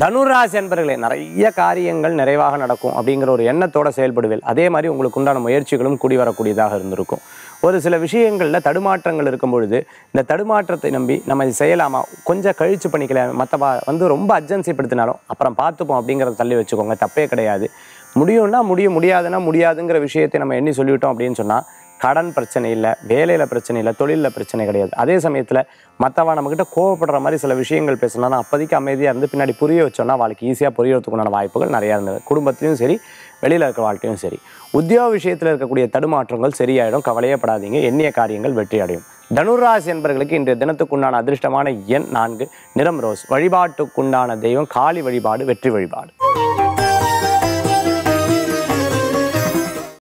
தனுராசி என்பர்களே நிறைய காரியங்கள் நிறைவாக நடக்கும் அப்படிங்கிற ஒரு எண்ணத்தோட செயல்படுவேன் அதே மாதிரி உங்களுக்கு உண்டான முயற்சிகளும் கூடி வரக்கூடியதாக இருந்திருக்கும். ஒரு சில விஷயங்களில் தடுமாற்றங்கள் இருக்கும் பொழுது இந்த தடுமாற்றத்தை நம்பி நம்ம இது செய்யலாமா? கொஞ்சம் கழிச்சு பண்ணிக்கலாம். மற்ற வந்து ரொம்ப அர்ஜென்சி படுத்தினாலும் அப்புறம் பார்த்துப்போம் அப்படிங்கிறத தள்ளி வச்சுக்கோங்க. தப்பே கிடையாது. முடியும்னா முடியும் முடியாதுன்னா முடியாதுங்கிற விஷயத்தை நம்ம எண்ணி சொல்லிவிட்டோம் அப்படின்னு சொன்னால் கடன் பிரச்சனை இல்லை வேலையில் பிரச்சனை இல்லை தொழிலில் பிரச்சனை கிடையாது. அதே சமயத்தில் மற்றவா நம்மக்கிட்ட கோவப்படுற மாதிரி சில விஷயங்கள் பேசணும்னா அப்போதைக்கு அமைதியாக இருந்து பின்னாடி புரிய வச்சோம்னா வாழ்க்கை ஈஸியாக புரியறதுக்குண்டான வாய்ப்புகள் நிறையா இருந்தது. குடும்பத்திலையும் சரி வெளியில் இருக்க வாழ்க்கையும் சரி. உத்தியோக விஷயத்தில் இருக்கக்கூடிய தடுமாற்றங்கள் சரியாயிடும். கவலையப்படாதீங்க எண்ணிய காரியங்கள் வெற்றி அடையும். தனுராசி என்பவர்களுக்கு இன்றைய தினத்துக்குண்டான அதிர்ஷ்டமான எண் நான்கு நிறம் ரோஸ். வழிபாட்டுக்குண்டான தெய்வம் காளி வழிபாடு வெற்றி வழிபாடு.